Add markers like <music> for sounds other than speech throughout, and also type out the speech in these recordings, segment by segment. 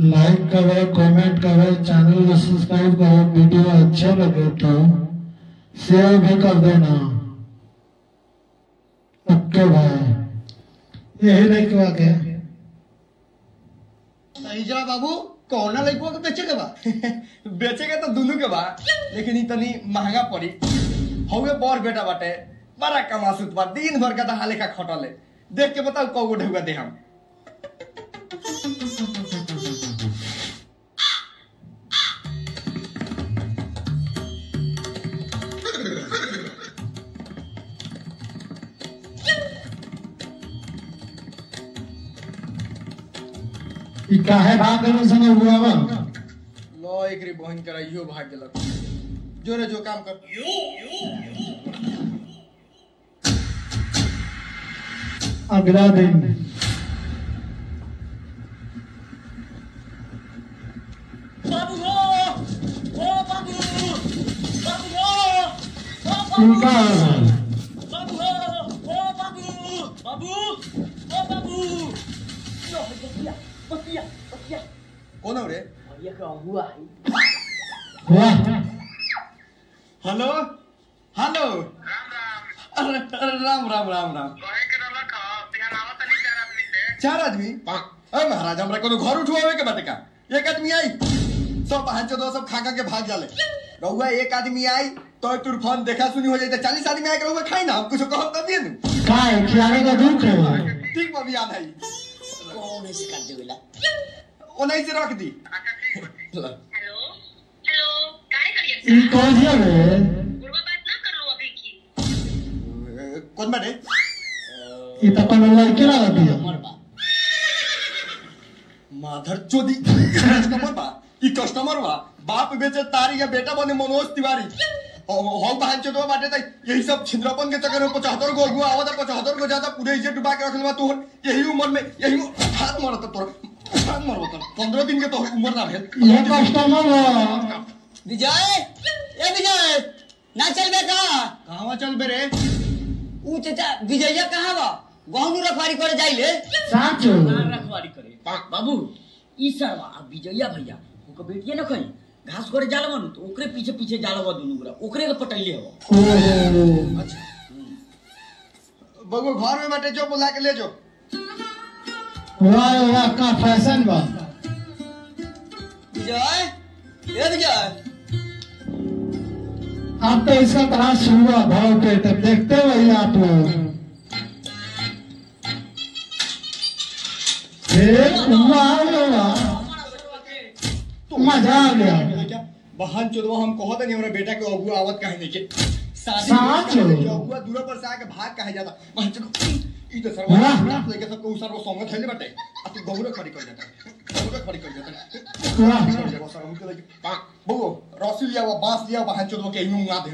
Like करो, comment करो, channel को सब्सक्राइब करो, वीडियो अच्छा लगे तो शेयर भी कर देना। ओके भाई यही लड़का के। इजरा बाबू, कौना लड़को के, बेचे के बा? <laughs> बेचे के तो दोनों के बा, लेकिन ई तनी महँगा पड़ी। हौवे बड़ बेटा बाटे, बड़ा कमासुत बा, दिन भर का दहा लेखा खटले। देख के बताओ कौ गो ढुआ दे हम। काहे भाग गए संग हुआ बा लो एकरी बहन करा इहो भाग गेलक जोरे जो काम कर। यो यो अगला दिन। बाबू हो ओ बाबू बाबू हो ओ इनका राम राम राम राम। चार आदमी? अरे महाराज हमरा कोनो घर उठवावे के बाटे का? एक आदमी आई सब हाथ दो सब खा खा के भाग जाले। रहुआ एक आदमी आई तो तुरफान देखा सुनी हो जाए चालीस आदमी आके रहुआ खाई ना हम कुछ कहो तब दिए काय खिलाने का दुख है ठीक बा बियान है कौन है शिकार देवेला ओनही से रख दी। हेलो हेलो काय करिए ई कौन है कौन बाटे ई तो कोनो लड़के लगा दिया मर बा माधर चोदी कस्टमर बा ई कस्टमर बा बाप बेचे तारी या बेटा बने मनोज तिवारी। हो बहन चोदवा बाटे त यही सब छिंद्रपन के चक्कर में पचहत्तर गो अगुआ आवत पचहत्तर गो ज़्यादा पूरे इज़्ज़त डुबा के रखल बा तोहर। यही उम्र में यही हाथ मरत तोर हाथ मरत तोर पंद्रह दिन के तोहर उम्र ना भेल ये कस्टमर बा विजय! ए विजय! ना चलबे का कहवा चल बे रे? ऊ चाचा विजयया कहाँ बा? गहनु रखवारी करे जाइले। साचो। रखवारी करे। बाबू। ई सरवा विजया भैया। ओकर बेटिए न कहीं? घास करे जाला मन तो ओकरे पीछे पीछे जाला बा दुनू गोरा ओकरे के पटैले हो ओहो। बगो घर में बाटे जो बुला के ले जो वाह वाह का फ़ैशन बा। विजय ए विजय अब तो इसका त्रास हुआ भाव पे तब देखते वही आप लोग। मज़ा आ गया। बहन चोदवा हम कहत नहीं हमरा बेटा के अगुआ आवत काहे नहीं के साच हो। अगुआ दूर पर से आके भाग काहे जाता। बहन चोद ई तो सर्व लेके सबको उ सर्व संग थैले बाटे। आ तू गौरव खड़ी कर जाता गौरव खड़ी कर जाता वाह कर जाता सर हमके लगे बगो रसी लिया हुआ बाँस लिया बहन चोदवा के यूँ मुंगा दे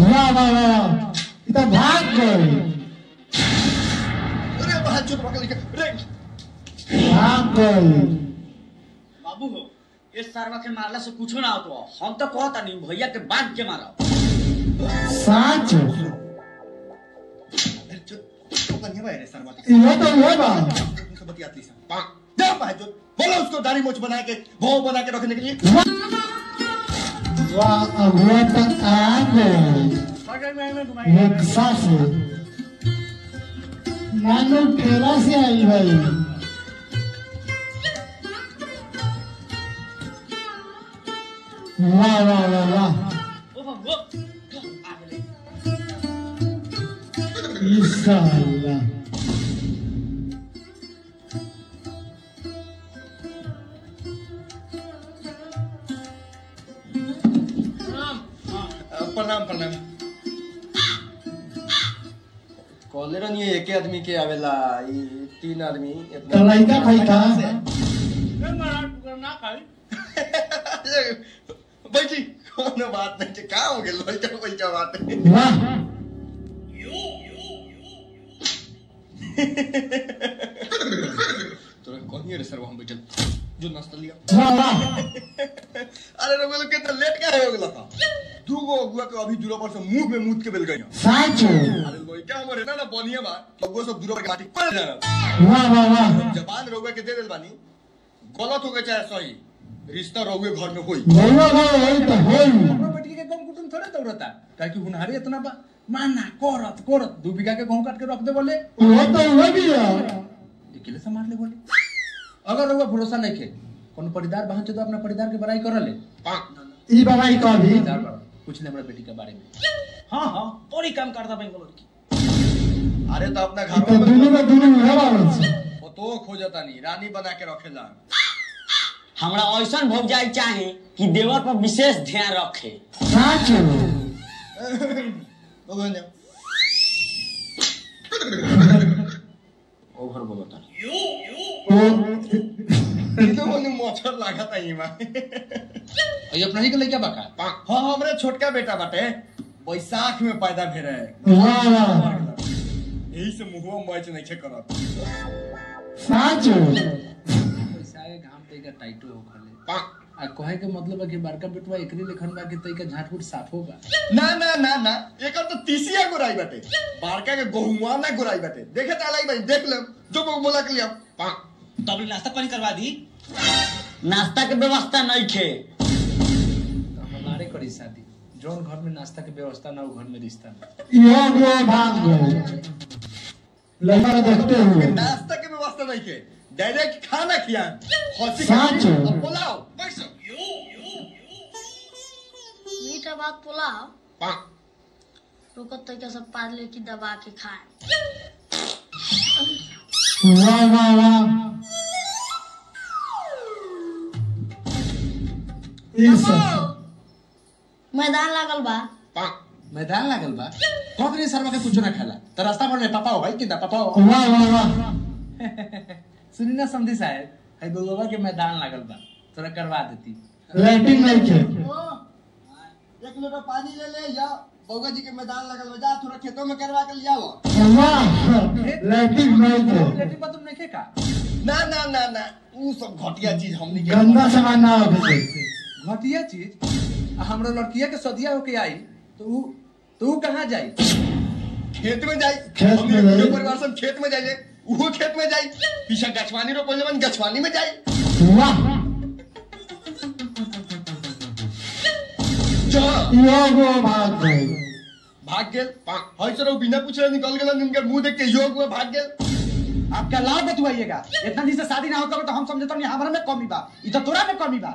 वाह वाह वाह इतना भाग गए अरे बहन चोदवा के रे भाग गए बाबू हो। इस सरवा के मारला से कुछो ना होतो हम तो कहता नहीं भैया के बाँध के मारो साच तो ये तो हुआ बा बतियाती सा जा बहन चोद बोलो उसको दाढ़ी मोछ बना के भौं बना के रखने के लिए। तक रिक्शा से मानो ठेला से आई भाई। वाह वाह वाह वाह। ओ प्रणाम प्रणाम। कॉलेरा नहीं एक आदमी के आवेला ई तीन आदमी तो लड़का <laughs> भाई था। बैठी कोनो बात नहीं का हो गेल लड़का पैसा बात है वाह। तोरा कहिए रे सर? हम बैठल जो नाश्ता लिया। वाह वाह। <laughs> अरे रे बोलो कितना लेट का हो गेला था दू गो अगुआ के अभी दूर पर से मुँह में मुद के बेल गई साचो अरे लड़का हमरे ना ना बनिया बा अगुआ सब दूर पर काटी पड़ जाना वाह वाह वाह। जबान रोगा के दे देल बानी। गलत हो गए चाहे सही। रिश्ता रहुए घर में होई। गौवा गौ होई तो होई अपना बेटी के गम कुटुम थोड़े दौड़ता काहे कि हुनहारी इतना बा। माना करत करत। दू बीघा के गेहूँ काट के रख दे बोले। वो तो है अकेले से मार ले बोले। अगर रहुआ भरोसा नहीं के कोनो परिदार बहन तो अपना परिदार के बड़ाई कर ले ई बाबा ई कभी परिदार बड़ा पूछ बेटी के बारे में हाँ हाँ बड़ी काम करता बेंगलोर की अरे तो अपना तो घर दुनू में में दुनू है बाबा से तो खोजता नहीं रानी बना के रखेला हमरा ऐसा भौजाई चाहे कि देवर पर विशेष ध्यान रखे साच तो गने ओभर बोलता ओ तो मने मच्छर लागता ही में अई अपना ही के लइका बाका हाँ? हमरे छोटका बेटा बाटे बैसाख में पैदा भेल है। वाह वाह यही से मुंहवा मैच नहीं छे करत साच। पैसा के घाम तइका टाइटो हो खले। आ कहे के मतलब है कि बड़का बेटवा एकरी लेखन बा कि तइका झाटफूट साफ़ होगा। ना ना ना ना। एकर तो तीसिया गुराई बाटे। बारका के गहुआ ना गुराई बाटे। देखे तालाई भाई देख ले जो को बोला के लिया तब नाश्ता पानी करवा दी? नाश्ता के व्यवस्था नहीं खे। तो करी शादी? जौन घर में नाश्ता के व्यवस्था ना हो घर में रिश्ता ना। यो वो भाग गए। लड़का देखते हुए। नाश्ता के व्यवस्था नहीं के डायरेक्ट खाना खिया खसी साँच। पुलाव। बस। मीठा भात पुलाव? रुको तो क्या सब पार्ले की दबा के खाए। वाह वाह वाह। सब। मैदान लागल बा। मैदान लागल बा? कौन दिन सरवा के कुछ ना खाला? तो रास्ता पर पापा हो भाई किंदा पापा हो? वाह वाह वाह। <laughs> सुनी ना समझी साहब है गोगोबा के मैदान लागल बा। तोरा करवा देती। लाइटिंग नहीं थे एक लोटा पानी ले ले या बउगा जी के मैदान लगल बा। जा थोड़ा खेतों में करवा के लिया वो वाह लाइटिंग नहीं थे लेटिन बाथरूम नहीं का? ना ना ना ना ऊ सब घटिया चीज़ हमनी के गंदा सामान ना होते घटिया चीज़? हमरा लड़किया के सदिया होके आई तो ऊ तो कहाँ जाई खेत में जाई खेत में के पूरे परिवार सब खेत में जाइए उहो खेत में जाई पीछे गछवानी रो पहले मन गछवानी में जाई वाह। जा यो वो भाग गए। भाग गेल। हई सर बिना पूछले निकल गेल इनकर मुँह देख के योग में भाग गेल। आप क्या लाभ बतवाइएगा इतना दिन से शादी ना होता तो हम समझते हमारा में कमी बा तो तोरा में कमी बा।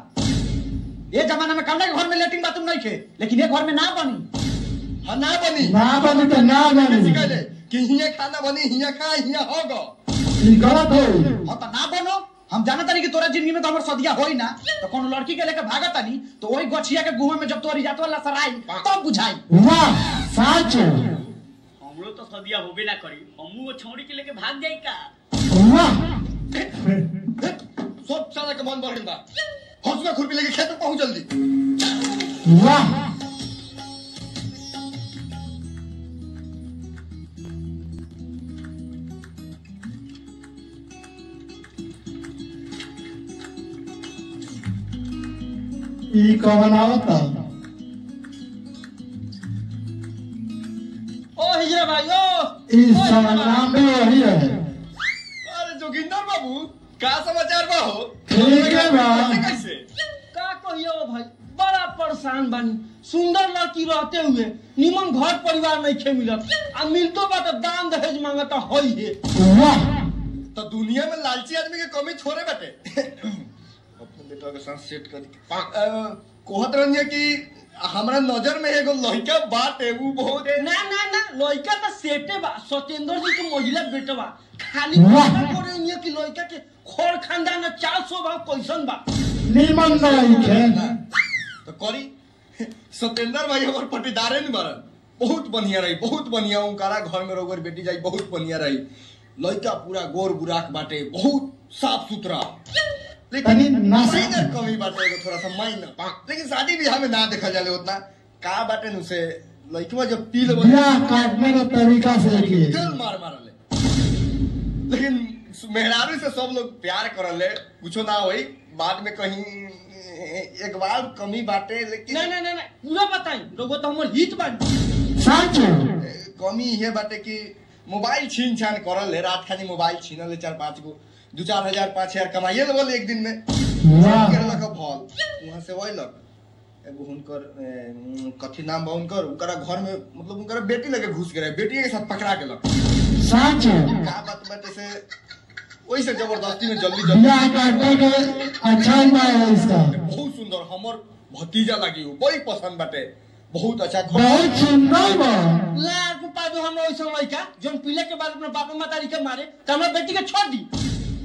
ये जमाना में कौन घर में लेटिंग बाथरूम नहीं खे लेकिन ये घर में ना बनी हाँ ना बनी ना बनी तो ना बनी सिखाले कि हिया खाना बनी हिया खा हिया होगा ई गलत हो हाँ तो ना बनो हम जाना तानी कि तोरा ज़िंदगी में तो हमर सदिया होई ना तो कोनो लड़की के लेके भागत तानी तो वही गछिया के गुहा में जब तोरी जात वाला सराई तब बुझाई वाह साच हमरो तो सदिया होबे ना करी हमू वो छौड़ी के लेके भाग जाई का वाह सब सारा के मन बढ़ गेल बा हंसुआ खुरपी लेके खेत में पहुँच जल्दी। वाह। ई कौन आवता ओ हिजरा भाई ओ ई नाम भी वही है। अरे जोगिंदर बाबू का समाचार बा हो? ठीक है बा। कैसे कैसे का कहियो भाई परेशान बानी सुंदर लड़की रहते हुए निमन घर परिवार नहीं खे मिलत। आ मिलतो बा तो दान दहेज माँगता होई है तो दुनिया में लालची आदमी के कमी छोड़े बाटे। अपने बेटा के साथ सेट कर। कहत रहनी कि हमरा नज़र में एगो लड़का बाटे ऊ बहुत ना ना ना लड़का तो सेटे बा सत्येंद्र जी के महिला बेटा बा। खाली करे कि लड़का के खोर खानदान चार सौ कैसन बा। निमन नहीं करी। सत्येंद्र भाई हमार पटीदारे नहीं बारन। बहुत बढ़िया रही बहुत बढ़िया। उनकारा घर में रोगर बेटी जाई बहुत बढ़िया रही। लड़का पूरा गोर बुराक बाटे बहुत साफ़ सुथरा। नासा- माइनर कमी बाटे एगो थोड़ा सा माइनर लेकिन शादी ब्याह में ना देखा जाले उतना का बाटे नु से लड़कवा जब पील काटने का तरीका से दिल मार मारले। लेकिन मेहरारू से सब लोग प्यार करले। कुछो ना होई बाद में कहीं एक बार कमी बाटे लेकिन ना ना ना ना पूरा बताई। लोगो तो हमर हित बानी। साच। कमी ये बाटे कि मोबाइल छीन छान करल है रात खानी मोबाइल छीनल है चार पाँच गो। दू चार हज़ार पाँच हज़ार कमाइए लेवल एक दिन में। वाह। गेलक भल। वहाँ से वैलक एगो हुनकर कथी नाम बा हुनकर? उनकरा घर में मतलब उनकरा बेटी लगे घुस गए बेटी के साथ पकड़ा गेलक। साचो। का बात बाटे से वही से ज़बरदस्ती में जल्दी जल्दी काटे के अच्छा है इसका। बहुत सुंदर हमर भतीजा लगी हो बड़ी पसंद बाटे। बहुत अच्छा बहुत सुंदर बा। लाख पादो हमरा ओइसन लइका जोन पीले के बाद अपने बाप माता के मारे त हमरा बेटी के छोड़ दी।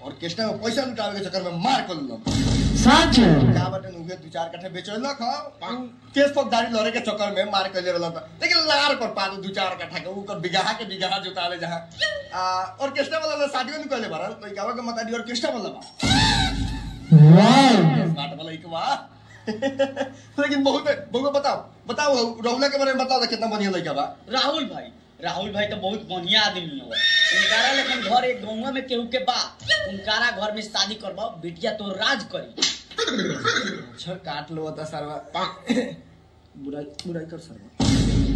में ऑर्केस्ट्रा में पैसा लुटावे के चक्कर में मार कर लो साचो का बाटे न, उहे दू चार कट्ठे बेचलक ह केस फौजदारी लड़े के चक्कर में मार कर ले रहल था। लेकिन लार पर पादो दू चार कट्ठा के ऊपर बिगहा के बिगहा जोताले जहाँ। आ ऑर्केस्ट्रा वाला शादियों नहीं कहले बारन लड़का के मतारी ऑर्केस्ट्रा वाला बा वाह। स्मार्ट वाला एक वाह <laughs> लेकिन बहुत बहुत बताओ बताओ राहुल के बारे में बताओ कितना बढ़िया लड़का बा राहुल भाई। राहुल भाई तो बहुत बढ़िया आदमी है। उनकारा लेकिन घर एक गाँव में केहू के बा उनकारा घर में शादी करबा बिटिया तो राज करी। अच्छा काट लो बता सरवा। बुराई बुराई कर सरवा।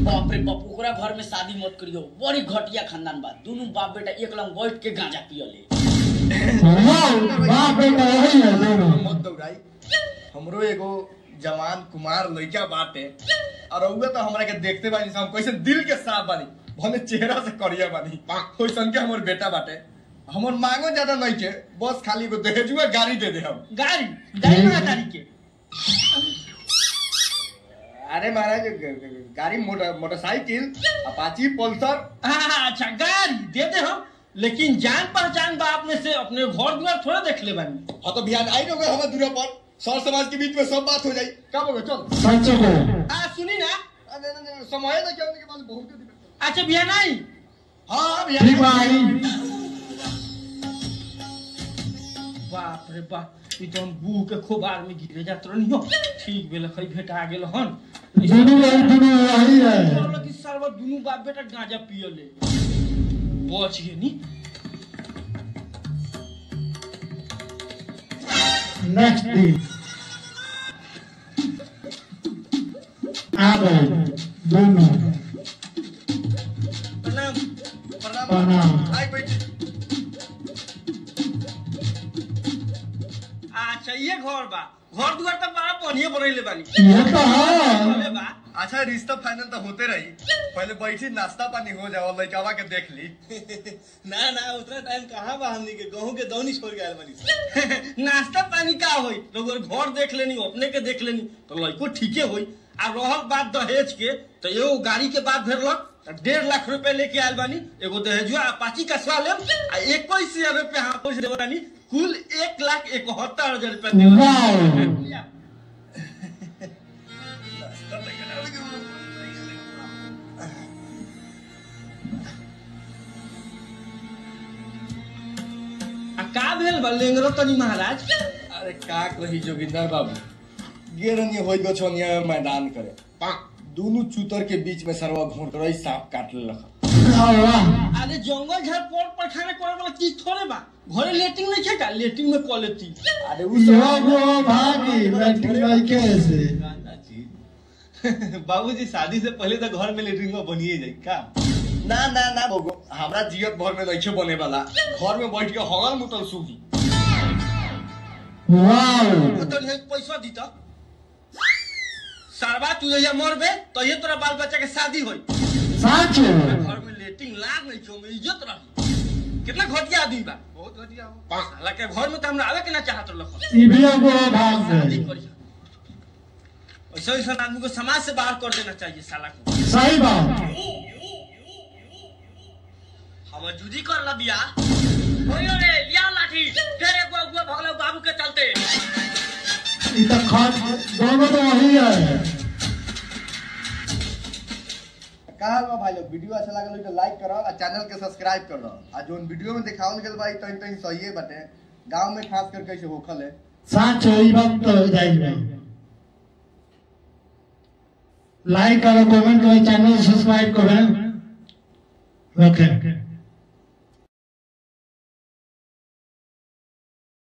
बाप रे बाप ओकरा घर में शादी मत करियो। बड़ी घटिया खानदान बा। दोनों बाप बेटा एक लंग बैठ के गांजा पियले। बाप बेटा वही है दोनों मत दौड़ाई। हमरो एगो जवान कुमार लड़का बाटे। और उहे तो हमरा के देखते बानी हम कैसे दिल के साफ़ बानी। भले चेहरा से करिया बानी। ओइसन के हमर बेटा बाटे। हमर मांगो ज़्यादा नहीं के बस खाली एगो दहेजुआ गाड़ी दे दे हम। गाड़ी? गाड़ी बना तारी के। अरे महाराज गाड़ी मोटर मोटरसाइकिल अपाची पल्सर। हाँ, अच्छा गाड़ी दे दे हम। लेकिन जान पहचान बा अपने से अपने घर द्वार थोड़ा देख ले बानी। हाँ तो बिहान आई लोगे हमारे दूर पर। सर समाज के बीच में सब बात हो जाई। कब होगा चल। को सुनी ना। समय ना क्या के बहुत अच्छा बिया नहीं? हाँ ठीक बिहान बाप रे बाप ई तो हम के खोबार में गिरे जात रहनी हो ठीक भेल खई भेटा गेल हन। दोनों वही दोनों वही है। बोला कि सर्व दुनू बाप बेटा गांजा पियले बच गए नी। नेक्स्ट डे आ गए दोनों। प्रणाम प्रणाम। आई बैठी अच्छा ये घर बा घर दुआर तो बड़ा बढ़िया बनैले बानी ये तो है। बा अच्छा रिश्ता फाइनल तो होते रही। पहले बैठी नाश्ता पानी हो जाओ लड़कावा के देख ली। <laughs> ना ना उतना टाइम कहाँ बा हमनी के? गहूं के दौनी छोड़ गए बनी <laughs> नाश्ता पानी का होई? रउआ घर देख लेनी अपने के देख लेनी। तो लड़को ठीके होई। आ रहल बात दहेज के तो एगो गाड़ी के बात भेरलक। त डेढ़ लाख रुपए लेके आयल बानी। एगो दहेजुआ अपाची कसवा लेम आ इक्कीस हज़ार रुपए हाँ पहुँच देबो बानी। कुल एक लाख इकहत्तर हज़ार रुपए आ का भेल बा लेंगरो तनी महाराज? अरे का कही जोगिंदर बाबू? गेरनी हो गो छोनिया मैदान करे। दोनों चूतर के बीच में सरवा घोटरई सांप काट वाह अरे जंगल झाड़ पर पठाना करे वाला चीज़ थोड़े बा। घरे लेटिंग नहीं है लेटिंग में कॉल लेती अरे उ यो सब गो भागी लड़की भाई कैसे बाबूजी शादी से पहले तो घर में लेटरिन बनिए जाए का? ना ना ना बोगो हमरा जियत भर में नइखे बने वाला। घर में बैठ के हगल मुतल सूगी वाह तो नहीं पैसा दी तो सरवा तू जहिया मरबे तो ये तोरा बाल बच्चा के शादी होई साचो। घर में लेटिंग लाग नहीं छो में इज़्ज़त रही कितना घटिया आदमी बा। बहुत घटिया हो। साला के घर में तो हमरा आवे के ना चाहत रख ई भी गो भाग करी ऐसा ऐसा आदमी को समाज से बाहर कर देना चाहिए साला को सही बात। हम जुदी कर ला बिया। होयो रे लिया लाठी। फिर एगो अगुआ भगलो बाबू के चलते। ई तो खान दोनों तो वही है। का हाल बा भाई लोग वीडियो अच्छा लागल तो लाइक करो और चैनल के सब्सक्राइब कर। आ जोन वीडियो में दिखावल गेल बा तई तई सही बटे गाँव में खास कर कैसे होखल है? साचो बात तो जाई भाई। लाइक करो कमेंट करो चैनल सब्सक्राइब करें रखें